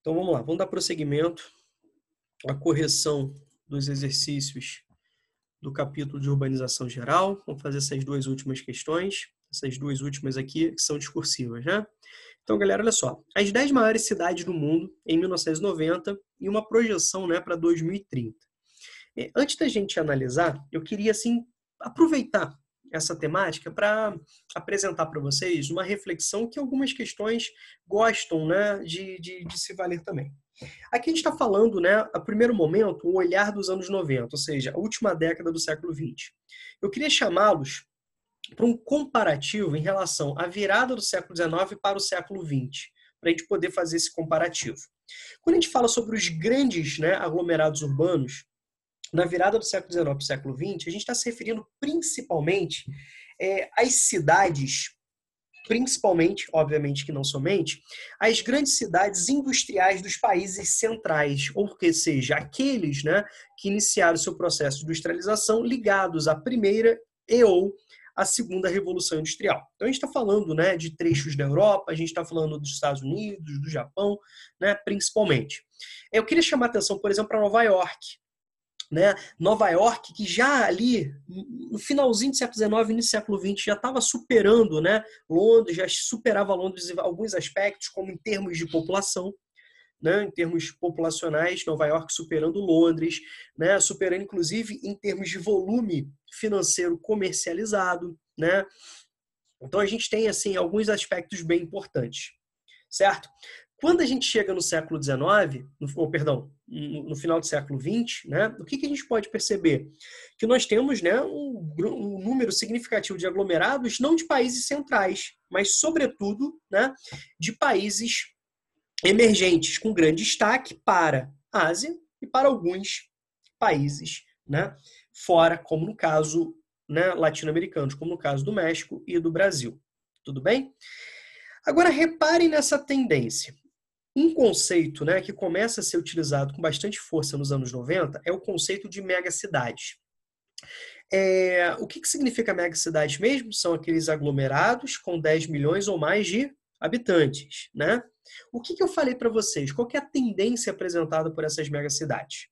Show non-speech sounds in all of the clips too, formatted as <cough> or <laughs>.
Então vamos lá, vamos dar prosseguimento à correção dos exercícios do capítulo de urbanização geral. Vamos fazer essas duas últimas questões, essas duas últimas aqui que são discursivas, né? Então, galera, olha só. As 10 maiores cidades do mundo em 1990 e uma projeção né, para 2030. É, antes da gente analisar, eu queria assim aproveitar essa temática para apresentar para vocês uma reflexão que algumas questões gostam né, de, de, de se valer também. Aqui a gente está falando, né, a primeiro momento, o olhar dos anos 90, ou seja, a última década do século 20. Eu queria chamá-los para um comparativo em relação à virada do século 19 para o século 20, para a gente poder fazer esse comparativo. Quando a gente fala sobre os grandes né, aglomerados urbanos, na virada do século XIX para o século XX, a gente está se referindo principalmente é, às cidades, principalmente, obviamente que não somente, às grandes cidades industriais dos países centrais, ou que seja, aqueles né, que iniciaram seu processo de industrialização ligados à primeira e ou a segunda revolução industrial. Então a gente está falando né, de trechos da Europa, a gente está falando dos Estados Unidos, do Japão, né, principalmente. Eu queria chamar atenção, por exemplo, para Nova York, né? Nova York, que já ali, no finalzinho do século XIX, início do século XX, já estava superando né? Londres, já superava Londres em alguns aspectos, como em termos de população, né? em termos populacionais, Nova York superando Londres, né? superando inclusive em termos de volume financeiro comercializado. Né? Então a gente tem assim alguns aspectos bem importantes, certo? Quando a gente chega no século XIX, no, ou, perdão, no, final do século XX, né, o que, que, a gente pode perceber? Que nós temos né, um, um, número significativo de aglomerados, não de países centrais, mas, sobretudo, né, de países emergentes, com grande destaque para a Ásia e para alguns países né, fora, como no caso né, latino-americanos, como no caso do México e do Brasil. Tudo bem? Agora, reparem nessa tendência. Um conceito né, que começa a ser utilizado com bastante força nos anos 90 é o conceito de megacidades. É, o que, que significa megacidades mesmo? São aqueles aglomerados com 10 milhões ou mais de habitantes. Né? O que, que eu falei para vocês? Qual é a tendência apresentada por essas megacidades?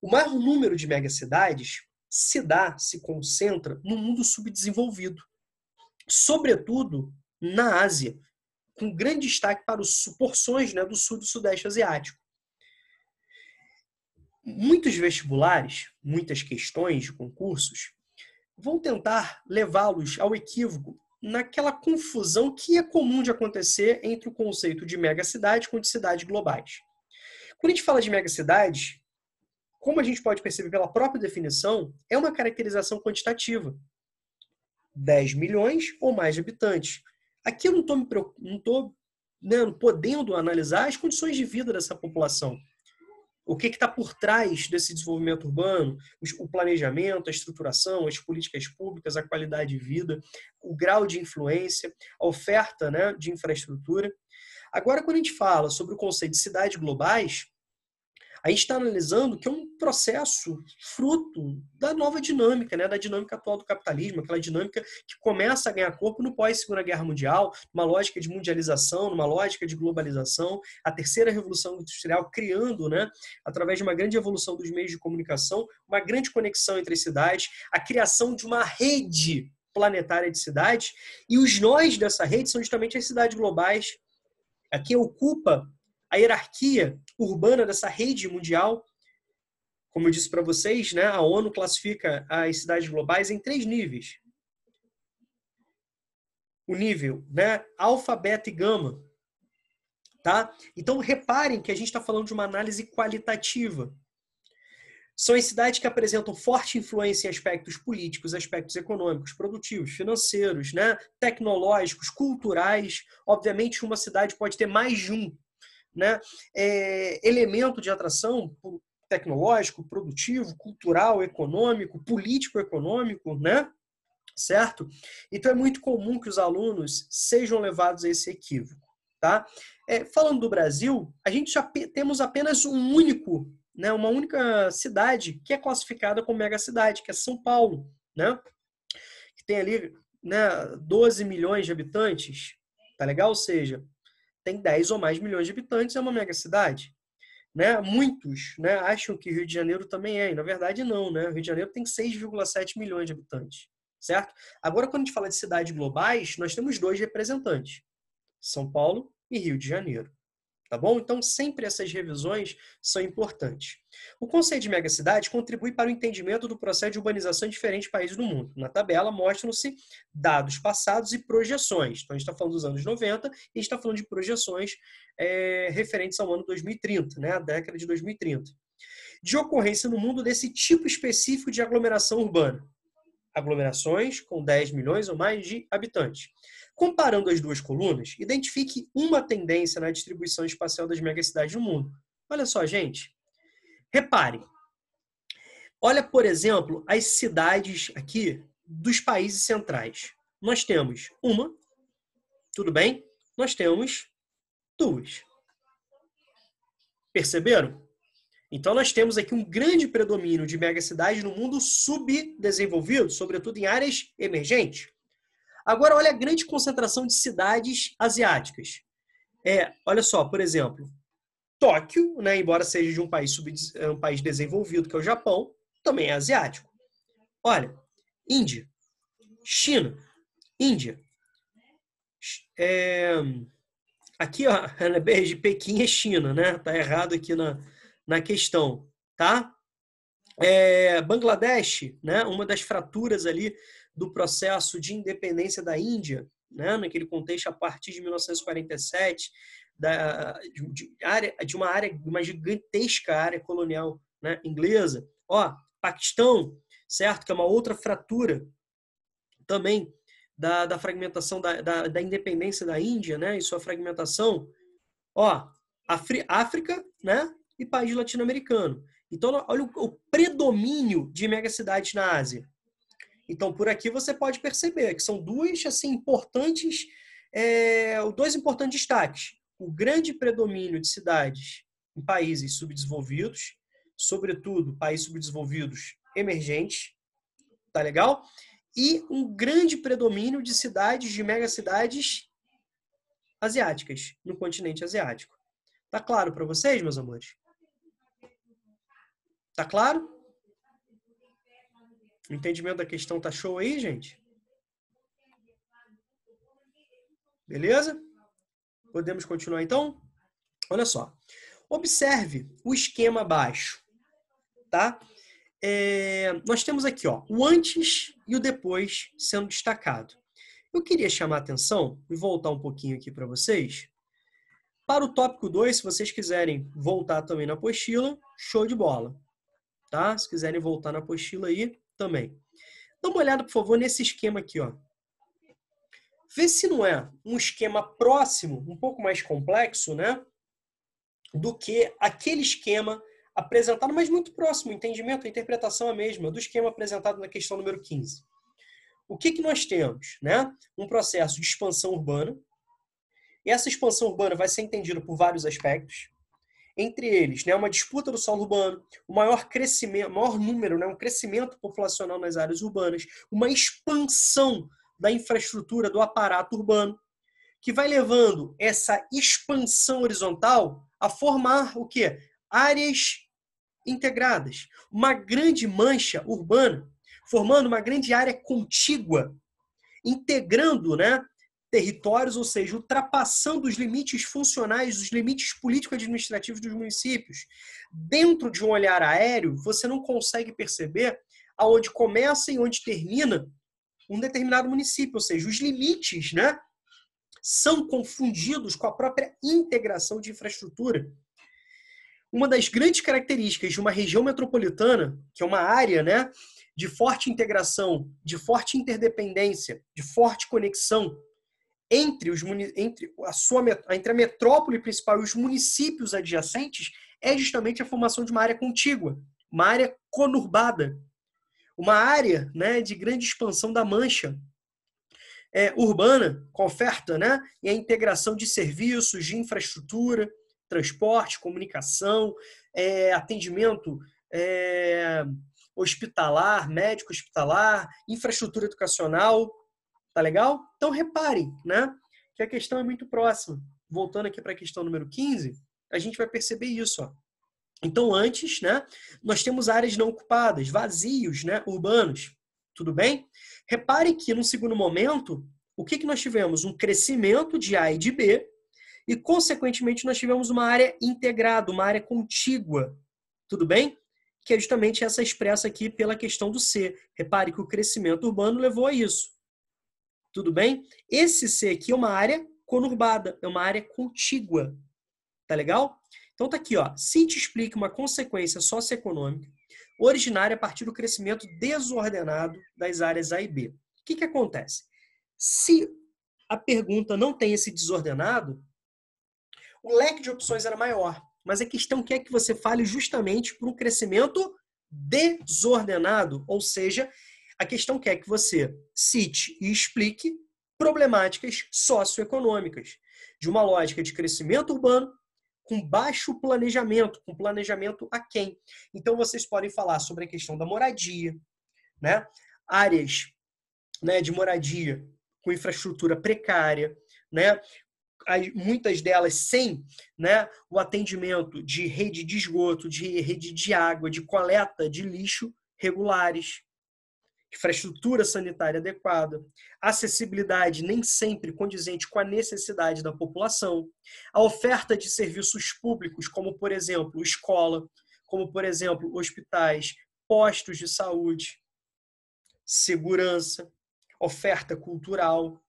O maior número de megacidades se dá, se concentra no mundo subdesenvolvido, sobretudo na Ásia, com grande destaque para as porções né, do sul do sudeste asiático. Muitos vestibulares, muitas questões de concursos, vão tentar levá-los ao equívoco naquela confusão que é comum de acontecer entre o conceito de megacidade com de cidades globais. Quando a gente fala de megacidades, como a gente pode perceber pela própria definição, é uma caracterização quantitativa. 10 milhões ou mais de habitantes. Aqui eu não estou não né, podendo analisar as condições de vida dessa população. O que está por trás desse desenvolvimento urbano, o planejamento, a estruturação, as políticas públicas, a qualidade de vida, o grau de influência, a oferta né, de infraestrutura. Agora, quando a gente fala sobre o conceito de cidades globais, a gente está analisando que é um processo fruto da nova dinâmica, né, da dinâmica atual do capitalismo, aquela dinâmica que começa a ganhar corpo no pós-Segunda Guerra Mundial, numa lógica de mundialização, numa lógica de globalização, a terceira revolução industrial criando, né, através de uma grande evolução dos meios de comunicação, uma grande conexão entre as cidades, a criação de uma rede planetária de cidades, e os nós dessa rede são justamente as cidades globais, a que ocupa a hierarquia urbana dessa rede mundial. Como eu disse para vocês, né, a ONU classifica as cidades globais em três níveis. O nível né, alfa, beta e gama. Tá? Então, reparem que a gente está falando de uma análise qualitativa. São as cidades que apresentam forte influência em aspectos políticos, aspectos econômicos, produtivos, financeiros, né? tecnológicos, culturais. Obviamente, uma cidade pode ter mais de um né, é, elemento de atração tecnológico, produtivo, cultural, econômico, político-econômico, né? Certo? Então é muito comum que os alunos sejam levados a esse equívoco, tá? É, falando do Brasil, a gente já temos apenas um único, né, uma única cidade que é classificada como megacidade, que é São Paulo, né? Que tem ali, né, 12 milhões de habitantes, tá legal? Ou seja, tem 10 ou mais milhões de habitantes, é uma megacidade. Né? Muitos né, acham que Rio de Janeiro também é, e na verdade não. Né? Rio de Janeiro tem 6,7 milhões de habitantes, certo? Agora, quando a gente fala de cidades globais, nós temos dois representantes, São Paulo e Rio de Janeiro. Tá bom? Então, sempre essas revisões são importantes. O conceito de megacidade contribui para o entendimento do processo de urbanização em diferentes países do mundo. Na tabela mostram-se dados passados e projeções. Então, a gente está falando dos anos 90 e a gente está falando de projeções é, referentes ao ano 2030, né? a década de 2030. De ocorrência no mundo desse tipo específico de aglomeração urbana. Aglomerações com 10 milhões ou mais de habitantes. Comparando as duas colunas, identifique uma tendência na distribuição espacial das megacidades no mundo. Olha só, gente. Reparem. Olha, por exemplo, as cidades aqui dos países centrais. Nós temos uma, tudo bem? Nós temos duas. Perceberam? Então, nós temos aqui um grande predomínio de megacidades no mundo subdesenvolvido, sobretudo em áreas emergentes. Agora, olha a grande concentração de cidades asiáticas. É, olha só, por exemplo, Tóquio, né, embora seja de um país, sub, é, um país desenvolvido, que é o Japão, também é asiático. Olha, Índia, China, Índia. É, aqui, ó, <laughs> de Pequim é China, né? Tá errado aqui na, na questão, tá? É, Bangladesh, né? Uma das fraturas ali do processo de independência da Índia, né, naquele contexto a partir de 1947, da, de, área, de uma área, uma gigantesca área colonial né, inglesa. Ó, Paquistão, certo? Que é uma outra fratura também da, da fragmentação da, da, da, independência da Índia, né? E sua fragmentação. Ó, Afri, África, né? E país latino-americano. Então, olha o, o predomínio de megacidades na Ásia. Então, por aqui você pode perceber que são duas assim importantes, é, dois importantes destaques. O grande predomínio de cidades em países subdesenvolvidos, sobretudo países subdesenvolvidos emergentes, tá legal? E um grande predomínio de cidades, de megacidades asiáticas, no continente asiático. Tá claro para vocês, meus amores? Tá claro? O entendimento da questão tá show aí, gente? Beleza? Podemos continuar então? Olha só. Observe o esquema abaixo, tá? É, nós temos aqui ó, o antes e o depois sendo destacado. Eu queria chamar a atenção e voltar um pouquinho aqui para vocês. Para o tópico 2, se vocês quiserem voltar também na apostila, show de bola. Tá? Se quiserem voltar na apostila aí, também. Dá uma olhada, por favor, nesse esquema aqui. Ó. Vê se não é um esquema próximo, um pouco mais complexo, né? Do que aquele esquema apresentado, mas muito próximo, o entendimento, a interpretação é a mesma, do esquema apresentado na questão número 15. O que, que nós temos? Né? Um processo de expansão urbana. E essa expansão urbana vai ser entendida por vários aspectos entre eles, né, uma disputa do solo urbano, o maior crescimento, maior número, né, um crescimento populacional nas áreas urbanas, uma expansão da infraestrutura do aparato urbano, que vai levando essa expansão horizontal a formar o que? Áreas integradas, uma grande mancha urbana, formando uma grande área contígua, integrando, né, territórios, ou seja, ultrapassando os limites funcionais, os limites político-administrativos dos municípios. Dentro de um olhar aéreo, você não consegue perceber aonde começa e onde termina um determinado município, ou seja, os limites, né, são confundidos com a própria integração de infraestrutura. Uma das grandes características de uma região metropolitana, que é uma área, né, de forte integração, de forte interdependência, de forte conexão entre, os, entre, a sua, entre a metrópole principal e os municípios adjacentes é justamente a formação de uma área contígua, uma área conurbada, uma área né, de grande expansão da mancha é, urbana, com oferta né, e a integração de serviços, de infraestrutura, transporte, comunicação, é, atendimento é, hospitalar, médico hospitalar, infraestrutura educacional, Tá legal? Então reparem, né? Que a questão é muito próxima. voltando aqui para a questão número 15, a gente vai perceber isso. Ó. Então, antes, né, nós temos áreas não ocupadas, vazios, né, urbanos. Tudo bem? Repare que, no segundo momento, o que, que nós tivemos? Um crescimento de A e de B, e, consequentemente, nós tivemos uma área integrada, uma área contígua. Tudo bem? Que é justamente essa expressa aqui pela questão do C. Repare que o crescimento urbano levou a isso. Tudo bem? Esse C aqui é uma área conurbada, é uma área contígua. Tá legal? Então tá aqui, ó. Te explica uma consequência socioeconômica originária a partir do crescimento desordenado das áreas A e B. O que, que acontece? Se a pergunta não tem esse desordenado, o leque de opções era maior. Mas a questão quer que você fale justamente por um crescimento desordenado, ou seja, a questão quer que você cite e explique problemáticas socioeconômicas de uma lógica de crescimento urbano com baixo planejamento, com planejamento a quem. Então vocês podem falar sobre a questão da moradia, né? Áreas, né, de moradia com infraestrutura precária, né? Muitas delas sem né, o atendimento de rede de esgoto, de rede de água, de coleta de lixo regulares infraestrutura sanitária adequada, acessibilidade nem sempre condizente com a necessidade da população, a oferta de serviços públicos, como, por exemplo, escola, como, por exemplo, hospitais, postos de saúde, segurança, oferta cultural,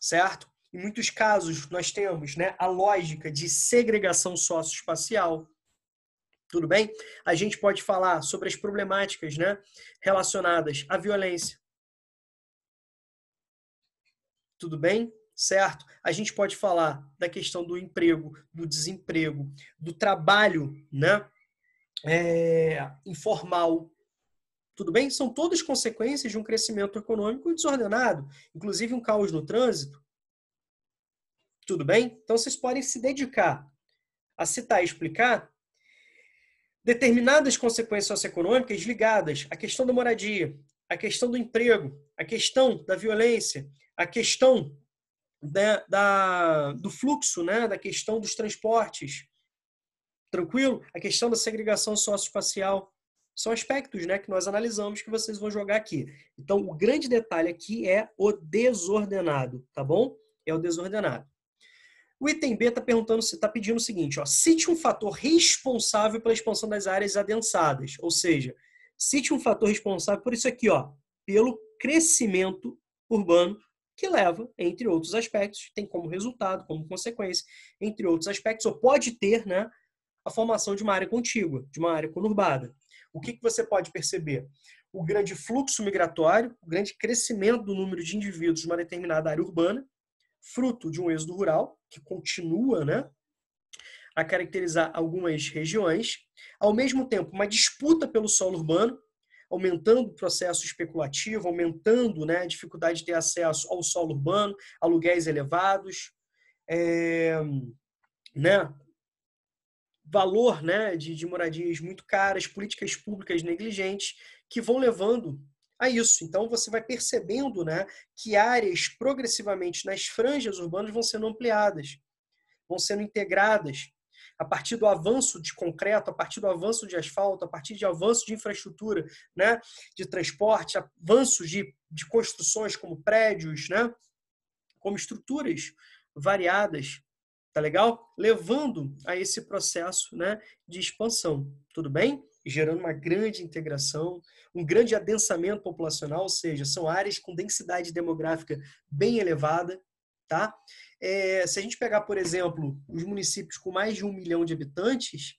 certo? Em muitos casos, nós temos né, a lógica de segregação socioespacial, tudo bem? A gente pode falar sobre as problemáticas né, relacionadas à violência. Tudo bem? Certo? A gente pode falar da questão do emprego, do desemprego, do trabalho né, é, informal. Tudo bem? São todas consequências de um crescimento econômico desordenado, inclusive um caos no trânsito. Tudo bem? Então vocês podem se dedicar a citar e explicar determinadas consequências socioeconômicas ligadas à questão da moradia, à questão do emprego, à questão da violência, à questão da, da, do fluxo, né, da questão dos transportes, tranquilo? A questão da segregação socioespacial. São aspectos né, que nós analisamos que vocês vão jogar aqui. Então, o grande detalhe aqui é o desordenado, tá bom? É o desordenado. O item B está perguntando, está pedindo o seguinte: ó, cite um fator responsável pela expansão das áreas adensadas. Ou seja, cite um fator responsável por isso aqui, ó, pelo crescimento urbano que leva, entre outros aspectos, tem como resultado, como consequência, entre outros aspectos, ou pode ter né, a formação de uma área contígua, de uma área conurbada. O que, que você pode perceber? O grande fluxo migratório, o grande crescimento do número de indivíduos de uma determinada área urbana, fruto de um êxodo rural, que continua né, a caracterizar algumas regiões, ao mesmo tempo, uma disputa pelo solo urbano, aumentando o processo especulativo, aumentando né, a dificuldade de ter acesso ao solo urbano, aluguéis elevados, é, né, valor né, de, de moradias muito caras, políticas públicas negligentes, que vão levando a isso. Então você vai percebendo né, que áreas progressivamente nas franjas urbanas vão sendo ampliadas, vão sendo integradas a partir do avanço de concreto, a partir do avanço de asfalto, a partir de avanço de infraestrutura, né, de transporte, avanços de, de construções como prédios, né, como estruturas variadas, tá legal? Levando a esse processo, né, de expansão, tudo bem? Gerando uma grande integração, um grande adensamento populacional, ou seja, são áreas com densidade demográfica bem elevada, tá? É, se a gente pegar, por exemplo, os municípios com mais de um milhão de habitantes,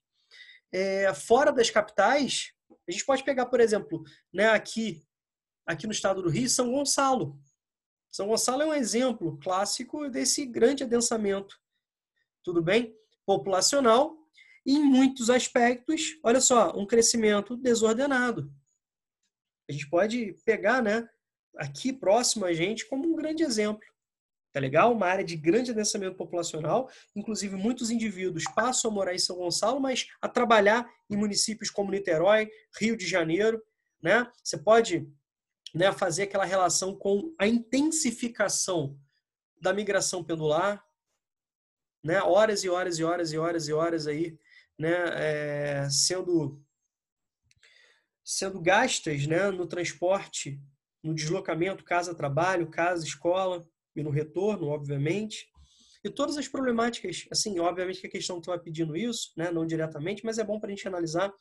é, fora das capitais, a gente pode pegar, por exemplo, né, aqui, aqui no estado do Rio, São Gonçalo. São Gonçalo é um exemplo clássico desse grande adensamento, tudo bem? Populacional em muitos aspectos, olha só, um crescimento desordenado. A gente pode pegar, né, aqui próximo a gente como um grande exemplo. Tá legal? Uma área de grande adensamento populacional, inclusive muitos indivíduos passam a morar em São Gonçalo, mas a trabalhar em municípios como Niterói, Rio de Janeiro, né? Você pode, né, fazer aquela relação com a intensificação da migração pendular, né? Horas e horas e horas e horas e horas aí, né? É, sendo sendo gastas, né? No transporte, no deslocamento casa-trabalho, casa-escola e no retorno, obviamente. E todas as problemáticas, assim, obviamente que a questão estava pedindo isso, né, não diretamente, mas é bom para a gente analisar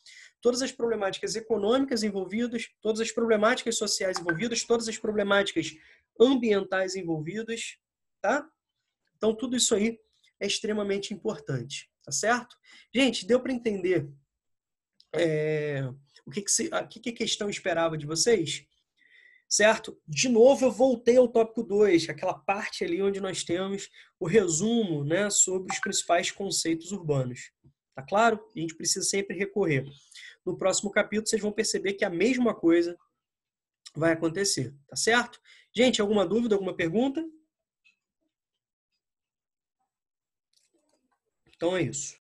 todas as problemáticas econômicas envolvidas, todas as problemáticas sociais envolvidas, todas as problemáticas ambientais envolvidas, tá? Então, tudo isso aí é extremamente importante, tá certo? Gente, deu para entender é, o que, que, se, a, que, que questão esperava de vocês? certo? De novo, eu voltei ao tópico 2, aquela parte ali onde nós temos o resumo né, sobre os principais conceitos urbanos. Tá claro? A gente precisa sempre recorrer. No próximo capítulo, vocês vão perceber que a mesma coisa vai acontecer, tá certo? Gente, alguma dúvida, alguma pergunta? Então é isso.